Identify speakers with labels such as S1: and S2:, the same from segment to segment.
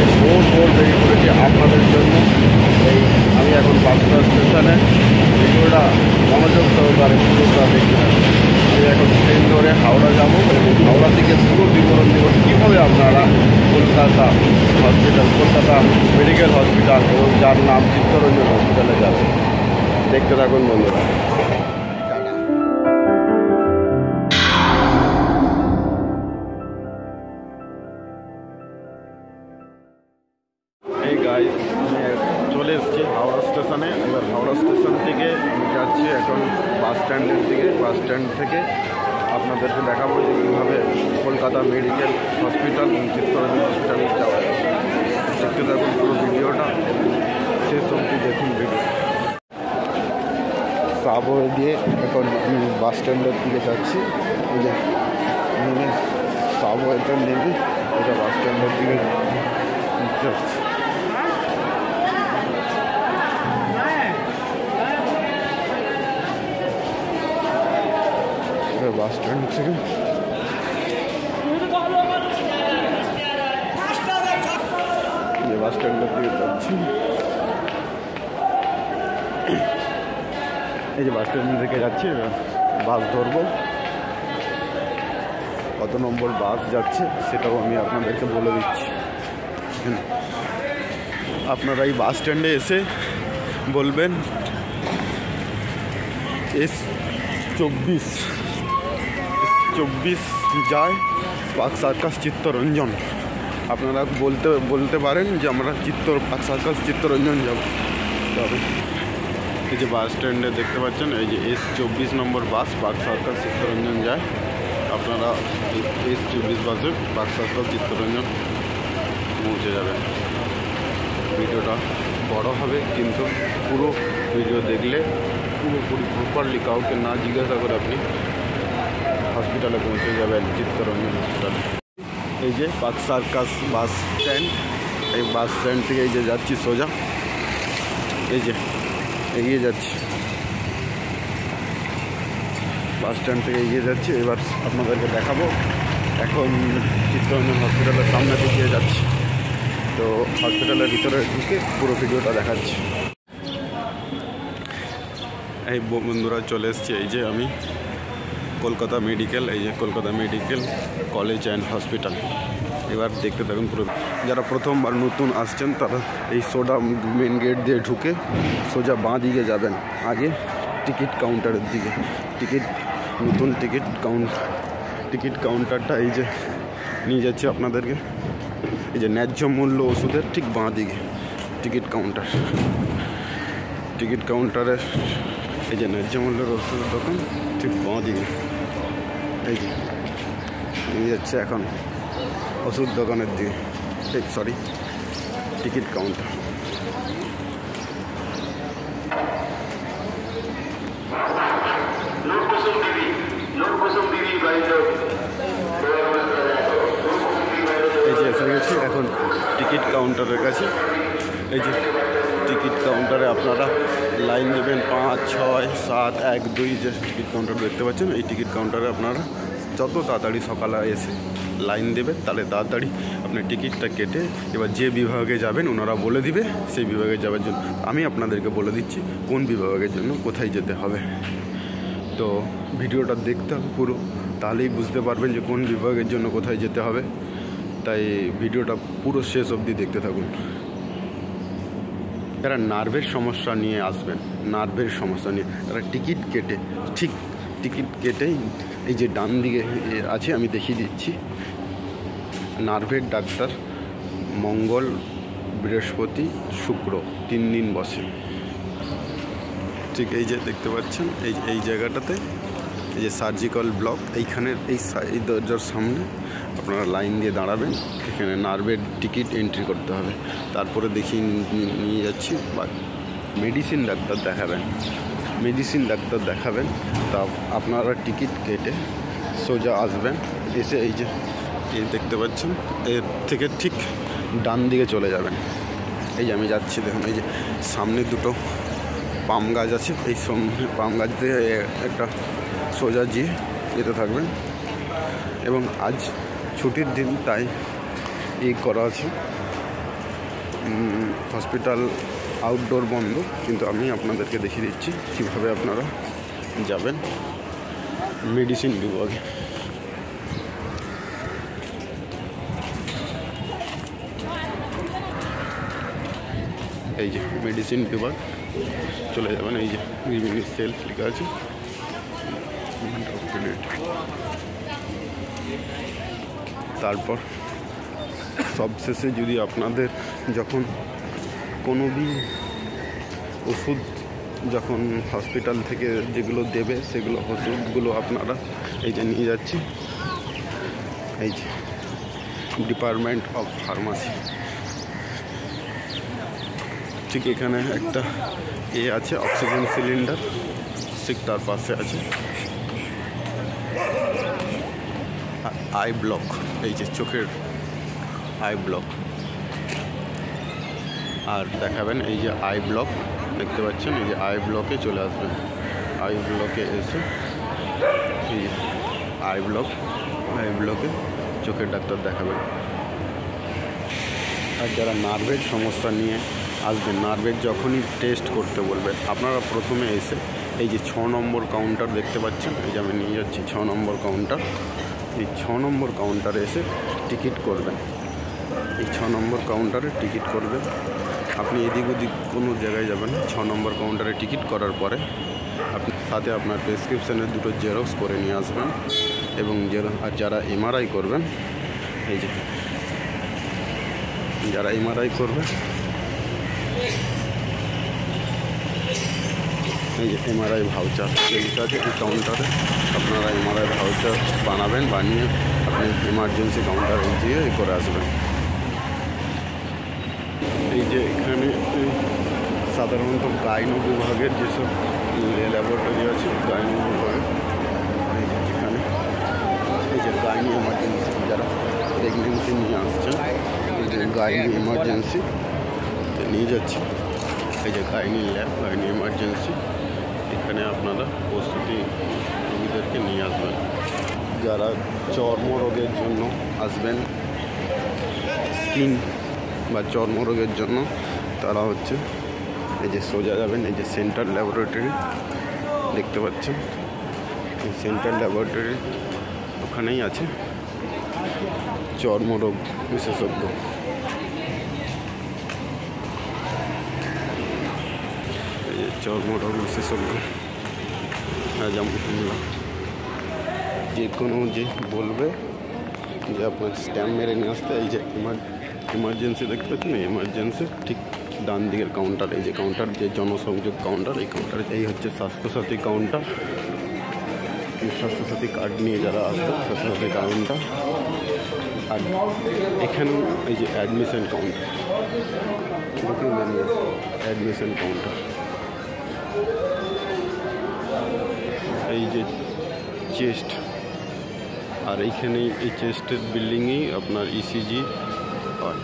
S1: সকালবেলায় ভোর ভোর বেরিয়ে পড়েছি আপনাদের জন্য। এই আমি এখন বাঁকুড়া স্টেশনে। ভিডিওটা মনোযোগ সহকারে দেখতে হবে। আমি এখন ট্রেন ধরে হাওড়া যাব এবং হাওড়া থেকে পুরো বিবরণ দেবো কীভাবে আপনারা Kolkata hospital, Kolkata medical hospital এবং যার নাম চিত্তরঞ্জন হসপিটালে যাবেন। দেখতে থাকুন বন্ধুরা। সাবওয়ে দিয়ে এখন আমি বাস স্ট্যান্ডের দিকে যাচ্ছি। এই যে নেমে সাবওয়েটা নেমে এটা বাস স্ট্যান্ডের দিকে যাচ্ছি। বাস স্ট্যান্ড থেকে। বাস স্ট্যান্ডের দিকে যাচ্ছি। এই যে বাস স্ট্যান্ড থেকে যাচ্ছি বাস ধরবো। কত নম্বর বাস যাচ্ছে সেটাও আমি আপনাদেরকে বলে দিচ্ছি। আপনারা এই বাস স্ট্যান্ডে এসে বলবেন, এস চব্বিশ চব্বিশ যায় পাক সার্কাস চিত্তরঞ্জন। আপনারা বলতে বলতে পারেন যে আমরা চিত্তর, পাক সার্কাস চিত্তরঞ্জন যাব। তবে এই যে বাস স্ট্যান্ডে দেখতে পাচ্ছেন, এই যে এস চব্বিশ নম্বর বাস পাক সার্কাস চিত্তরঞ্জন যায়। আপনারা এস চব্বিশ বাসে পাক সার্কাস চিত্তরঞ্জন পৌঁছে যাবেন। ভিডিওটা বড় হবে, কিন্তু পুরো ভিডিও দেখলে পুরোপুরি প্রপারলি কাউকে না জিজ্ঞাসা করে আপনি হসপিটালে পৌঁছে যাবেন, চিত্তরঞ্জন হসপিটালে এই যে পাক সার্কাস বাস স্ট্যান্ড, এই বাস স্ট্যান্ড থেকে এই যে যাচ্ছি সোজা। এই যে এগিয়ে যাচ্ছি। বাস স্ট্যান্ড থেকে এগিয়ে যাচ্ছি। এবার আপনাদেরকে দেখাবো। এখন চিত্তরঞ্জন হসপিটালের সামনে দিকে যাচ্ছি। তো হসপিটালের ভিতরে ঢুকে পুরো ভিডিওটা দেখাচ্ছি। এই বন্ধুরা চলে এসছি। এই যে আমি কলকাতা মেডিকেল, এই যে Kolkata medical college and hospital. এবার দেখতে থাকুন পুরো। যারা প্রথমবার নতুন আসছেন, তারা এই সোডা মেন গেট দিয়ে ঢুকে সোজা বাঁ দিকে যাবেন। আগে টিকিট কাউন্টারের দিকে। টিকিট নতুন টিকিট কাউন্ট টিকিট কাউন্টারটা এই যে নিয়ে যাচ্ছে আপনাদেরকে। এই যে ন্যায্য মূল্য ওষুধের ঠিক বাঁ দিকে টিকিট কাউন্টার টিকিট কাউন্টারে এই যে ন্যায্য মূল্যের ওষুধের দোকান ঠিক বাঁ দিকে। এই যে নিয়ে যাচ্ছে এখন। ওষুধ দোকানের দিকে ঠিক সরি টিকিট কাউন্টার এই যে এসে গেছি এখন টিকিট কাউন্টারের কাছে। এই যে টিকিট কাউন্টারে আপনারা লাইন দেবেন পাঁচ ছয় সাত এক দুই যে টিকিট কাউন্টার দেখতে পাচ্ছেন এই টিকিট কাউন্টারে আপনারা যত তাড়াতাড়ি সকালে এসে লাইন দেবেন, তাহলে তাড়াতাড়ি আপনি টিকিটটা কেটে এবার যে বিভাগে যাবেন ওনারা বলে দিবে, সেই বিভাগে যাওয়ার জন্য। আমি আপনাদেরকে বলে দিচ্ছি কোন বিভাগের জন্য কোথায় যেতে হবে। তো ভিডিওটা দেখতে হবে পুরো, তাহলেই বুঝতে পারবেন যে কোন বিভাগের জন্য কোথায় যেতে হবে। তাই ভিডিওটা পুরো শেষ অবধি দেখতে থাকুন। যারা নার্ভের সমস্যা নিয়ে আসবেন, নার্ভের সমস্যা নিয়ে, তারা টিকিট কেটে, ঠিক টিকিট কেটেই এই যে ডান দিকে আছে, আমি দেখিয়ে দিচ্ছি। নার্ভের ডাক্তার মঙ্গল বৃহস্পতি শুক্র, তিন দিন বসে। ঠিক এই যে দেখতে পাচ্ছেন, এই এই জায়গাটাতে, এই যে সার্জিক্যাল ব্লক এইখানের এই এই দরজার সামনে আপনারা লাইন দিয়ে দাঁড়াবেন, এখানে নার্ভের টিকিট এন্ট্রি করতে হবে। তারপরে দেখি নিয়ে যাচ্ছি, বা মেডিসিন ডাক্তার দেখাবেন। মেডিসিন ডাক্তার দেখাবেন, তা আপনারা টিকিট কেটে সোজা আসবেন, এসে এই যে এই দেখতে পাচ্ছেন, এর থেকে ঠিক ডান দিকে চলে যাবেন। এই যে আমি যাচ্ছি, দেখুন, এই যে সামনে দুটো পাম গাছ আছে, এই সামনে পাম গাছ দিয়ে একটা সোজা গিয়ে যেতে থাকবেন। এবং আজ ছুটির দিন, তাই এই করা আছে। হসপিটাল আউটডোর বন্ধ, কিন্তু আমি আপনাদেরকে দেখিয়ে দিচ্ছি কীভাবে আপনারা যাবেন। মেডিসিন বিভাগে এই যে মেডিসিন বিভাগ চলে যাবেন, এই যে বিভিন্ন সেলস লেখা আছে। তারপর সবশেষে যদি আপনাদের যখন কোনো ওষুধ যখন হসপিটাল থেকে যেগুলো দেবে, সেগুলো ওষুধগুলো আপনারা এই যে নিয়ে যাচ্ছি। এই যে ডিপার্টমেন্ট অফ ফার্মাসি ঠিক এখানে একটা এ আছে অক্সিজেন সিলিন্ডার ঠিক তার পাশে আছে। আই ব্লক এই যে চোখের আই ব্লক আর দেখাবেন, এই যে আই ব্লক দেখতে পাচ্ছেন? এই যে আই ব্লকে চলে আসবেন। আই ব্লকে এসে এই আই ব্লক আই ব্লকে চোখের ডাক্তার দেখাবেন। আর যারা নার্ভের সমস্যা নিয়ে আসবেন নার্ভের যখনই টেস্ট করতে বলবে। আপনারা প্রথমে এসে এই যে ছ নম্বর কাউন্টার দেখতে পাচ্ছেন, এই যে আমি নিয়ে যাচ্ছি ছ নম্বর কাউন্টার এই ছ নম্বর কাউন্টারে এসে টিকিট করবেন। এই ছ নম্বর কাউন্টারে টিকিট করবেন। আপনি এদিক ওদিক কোনো জায়গায় যাবেন ছ নম্বর কাউন্টারে টিকিট করার পরে আপনি সাথে আপনার প্রেসক্রিপশানের দুটো জেরক্স করে নিয়ে আসবেন এবং আর যারা এমআরআই করবেন, এই যে, যারা এমআরআই করবে এই যে এমআরআই ভাউচার এইটা আছে এই কাউন্টারে আপনারা এমআরআই ভাউচার বানাবেন বানিয়ে আপনি এমার্জেন্সি কাউন্টারে গিয়ে এ করে আসবেন এই যে এখানে এই সাধারণত গাইনো বিভাগের যেসব ল্যাবরেটরি আছে গাইনো বিভাগে এই যে এখানে এই যে গাইনি এমার্জেন্সি যারা প্রেগনেন্সি নিয়ে আসছেন এই যে গাইনি এমার্জেন্সি নিয়ে যাচ্ছি। এই যে গাইনি ল্যাব গাইনি এমার্জেন্সি এখানে আপনারা প্রস্তুতি রোগীদেরকে নিয়ে আসবেন। যারা চর্মরোগের জন্য আসবেন, স্কিন বা চর্মরোগের জন্য, তারা হচ্ছে এই যে সোজা যাবেন, এই যে সেন্ট্রাল ল্যাবরেটরি দেখতে পাচ্ছেন। এই সেন্ট্রাল ল্যাবরেটরি ওখানেই আছে। চর্মরোগ বিশেষজ্ঞ। এই যে চর্মরোগ বিশেষজ্ঞ আজামুল্লাহ যে কোনো যে বলবে যে আপনার স্ট্যাম্প মেরে নিয়ে আসতে এই যে ইমার্জেন্সি দেখতে পাচ্ছেন এমার্জেন্সি ঠিক ডান দিকের কাউন্টার এই যে কাউন্টার যে জনসংযোগ কাউন্টার এই কাউন্টারে এই হচ্ছে স্বাস্থ্যসাথী কাউন্টার এই স্বাস্থ্যসাথী কার্ড নিয়ে যারা আসবে স্বাস্থ্যসাথী কাউন্টার আর এখানে এই যে অ্যাডমিশন কাউন্টার অ্যাডমিশন কাউন্টার যে চেস্ট, আর এইখানেই এই চেস্টের বিল্ডিংয়েই আপনার ইসিজি হয়।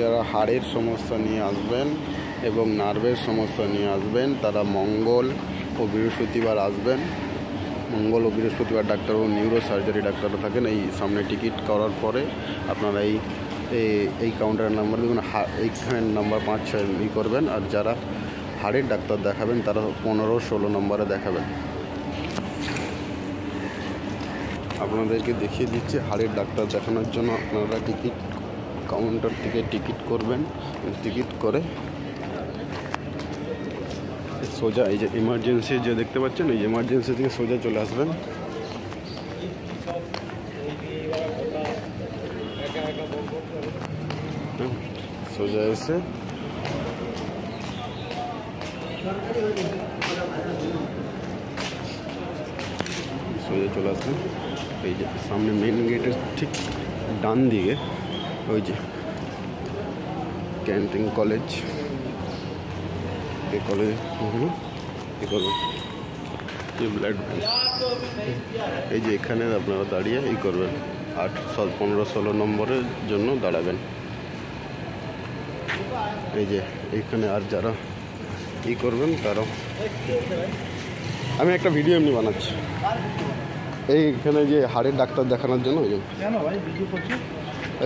S1: যারা হাড়ের সমস্যা নিয়ে আসবেন এবং নার্ভের সমস্যা নিয়ে আসবেন, তারা মঙ্গল ও বৃহস্পতিবার আসবেন। মঙ্গল ও বৃহস্পতিবার ডাক্তার ও নিউরো সার্জারি ডাক্তাররা থাকেন। এই সামনে টিকিট করার পরে আপনারা এই এই কাউন্টারের নাম্বার দেখুন এইখানে নাম্বার পাঁচ ছয় ই করবেন। আর যারা হাড়ের ডাক্তার দেখাবেন, তারা পনেরো ষোলো নম্বরে দেখাবেন। আপনাদেরকে দেখিয়ে দিচ্ছি হাড়ের ডাক্তার দেখানোর জন্য আপনারা টিকিট কাউন্টার থেকে টিকিট করবেন। টিকিট করে সোজা, এই যে ইমার্জেন্সি যে দেখতে পাচ্ছেন, এই ইমার্জেন্সি থেকে সোজা চলে আসবেন। সোজা এসে সোজা চলে আসবেন এই যে সামনে মেন গেটের ঠিক ডান দিকে, ওই যে ক্যান্টিন কলেজ এই কলেজ করবেন এই ব্লাড এই যে এখানে আপনারা দাঁড়িয়ে এই করবেন। আট পনেরো ষোলো নম্বরের জন্য দাঁড়াবেন। এই যে এইখানে আর যারা ই করবেন তারাও। আমি একটা ভিডিও এমনি বানাচ্ছি। এইখানে যে হাড়ের ডাক্তার দেখানোর জন্য ওই জন্য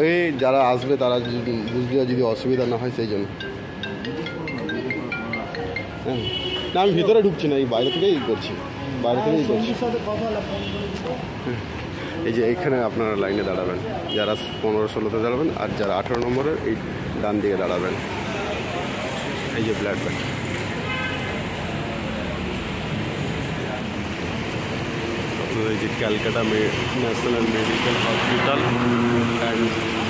S1: এই যারা আসবে তারা যদি বুঝতে যদি অসুবিধা না হয় সেই জন্য। হ্যাঁ। না আমি ভিতরে ঢুকছি না এই বাইরে থেকেই করছি। বাইরে থেকেই করছি। এই যে এইখানে আপনারা লাইনে দাঁড়াবেন। যারা পনেরো ষোলোতে দাঁড়াবেন আর যারা আঠেরো নম্বরের এই ডান দিকে দাঁড়াবেন। এই যে ব্ল্যাক ব্যাগ। যে Calcutta national medical hospital and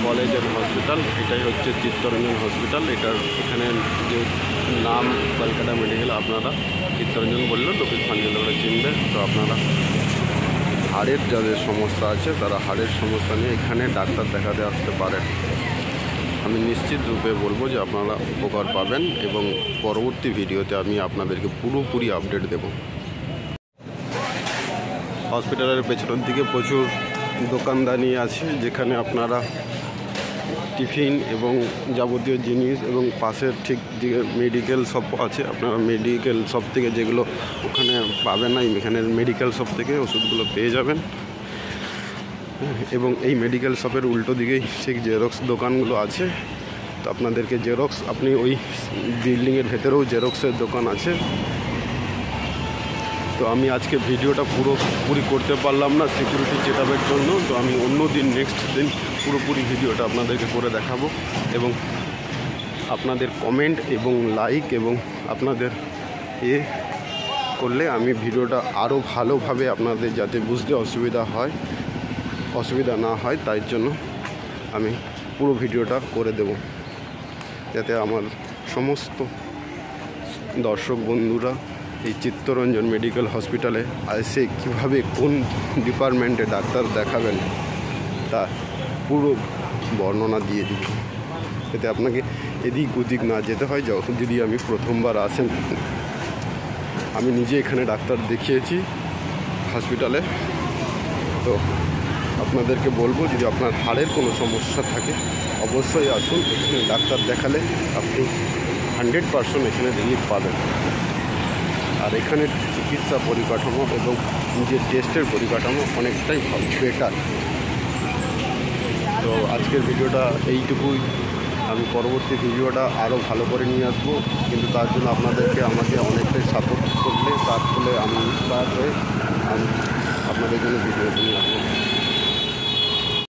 S1: college and hospital এটাই হচ্ছে চিত্তরঞ্জন হসপিটাল এটার এখানে যে নাম ক্যালকাটা মেডিকেল, আপনারা চিত্তরঞ্জন বললেন বললেও লোকেশ ফাঞ্জলে চিনবে তো আপনারা হাড়ের যাদের সমস্যা আছে, তারা হাড়ের সমস্যা নিয়ে এখানে ডাক্তার দেখাতে আসতে পারেন। আমি নিশ্চিত রূপে বলব যে আপনারা উপকার পাবেন এবং পরবর্তী ভিডিওতে আমি আপনাদেরকে পুরোপুরি আপডেট দেব। হসপিটালের পেছনের দিকে প্রচুর দোকানদানি আছে, যেখানে আপনারা টিফিন এবং যাবতীয় জিনিস এবং পাশের ঠিক দিকে মেডিকেল শপ আছে, আপনারা মেডিকেল শপ থেকে যেগুলো ওখানে পাবেন না এখানে মেডিকেল শপ থেকে ওষুধগুলো পেয়ে যাবেন। এবং এই মেডিকেল শপের উল্টো দিকেই ঠিক জেরক্স দোকানগুলো আছে। তো আপনাদেরকে জেরক্স আপনি ওই বিল্ডিংয়ের ভেতরেও জেরক্সের দোকান আছে। তো আমি আজকে ভিডিওটা পুরোপুরি করতে পারলাম না সিকিউরিটি চেকআপের জন্য। তো আমি অন্য দিন নেক্সট দিন পুরোপুরি ভিডিওটা আপনাদেরকে করে দেখাবো এবং আপনাদের কমেন্ট এবং লাইক এবং আপনাদের এ করলে আমি ভিডিওটা আরও ভালোভাবে আপনাদের যাতে বুঝতে অসুবিধা হয়, অসুবিধা না হয়, তাই জন্য আমি পুরো ভিডিওটা করে দেব। যাতে আমার সমস্ত দর্শক বন্ধুরা এই চিত্তরঞ্জন মেডিকেল হসপিটালে এসে কীভাবে কোন ডিপার্টমেন্টে ডাক্তার দেখাবেন, তা পুরো বর্ণনা দিয়ে দিব। এতে আপনাকে এদিক ওদিক না যেতে হয় যখন যদি আমি প্রথমবার আসেন। আমি নিজে এখানে ডাক্তার দেখিয়েছি হসপিটালে। তো আপনাদেরকে বলব, যদি আপনার হাড়ের কোনো সমস্যা থাকে, অবশ্যই আসুন, এখানে ডাক্তার দেখালে আপনি হান্ড্রেড পারসেন্ট এখানে রিলিফ পাবেন। আর এখানের চিকিৎসা পরিকাঠামো এবং নিজের টেস্টের পরিকাঠামো অনেকটাই বেটার তো আজকের ভিডিওটা এইটুকুই। আমি পরবর্তী ভিডিওটা আরও ভালো করে নিয়ে আসব, কিন্তু তার জন্য আপনাদেরকে আমাকে অনেকটাই সাপোর্ট করলে, তার ফলে আমি ইন্সপায়ার হয়ে আমি আপনাদের জন্য ভিডিও নিয়ে আসব